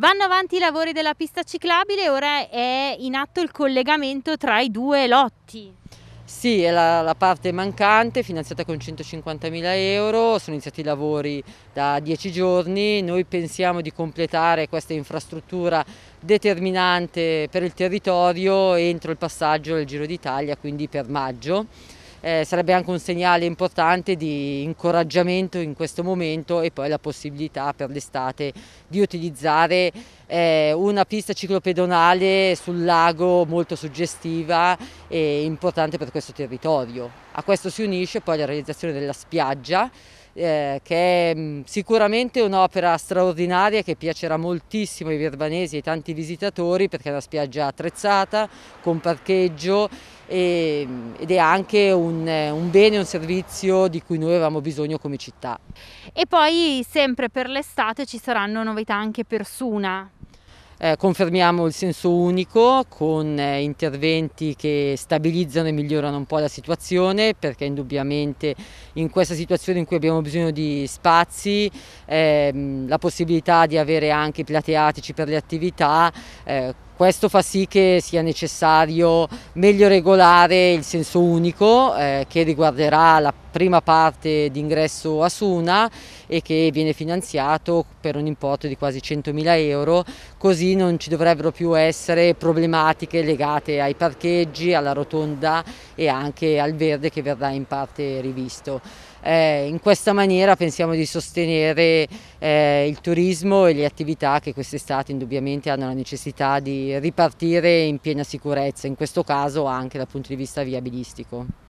Vanno avanti i lavori della pista ciclabile, ora è in atto il collegamento tra i due lotti. Sì, è la, la parte mancante, finanziata con 150.000 euro, sono iniziati i lavori da dieci giorni, noi pensiamo di completare questa infrastruttura determinante per il territorio entro il passaggio del Giro d'Italia, quindi per maggio eh, sarebbe anche un segnale importante di incoraggiamento in questo momento e poi la possibilità per l'estate di utilizzare eh, una pista ciclopedonale sul lago molto suggestiva e importante per questo territorio. A questo si unisce poi la realizzazione della spiaggia eh, che è mm, sicuramente un'opera straordinaria che piacerà moltissimo ai verbanesi e ai tanti visitatori perché è una spiaggia attrezzata, con parcheggio e, ed è anche un, un bene, un servizio di cui noi avevamo bisogno come città. E poi sempre per l'estate ci saranno novità anche per Suna. Eh, confermiamo il senso unico con eh, interventi che stabilizzano e migliorano un po' la situazione perché indubbiamente in questa situazione in cui abbiamo bisogno di spazi ehm, la possibilità di avere anche plateatici per le attività eh, questo fa sì che sia necessario meglio regolare il senso unico eh, che riguarderà la prima parte d'ingresso a Suna e che viene finanziato per un importo di quasi 100.000 euro, così non ci dovrebbero più essere problematiche legate ai parcheggi, alla rotonda e anche al verde che verrà in parte rivisto. Eh, in questa maniera pensiamo di sostenere eh, il turismo e le attività che quest'estate indubbiamente hanno la necessità di ripartire in piena sicurezza, in questo caso anche dal punto di vista viabilistico.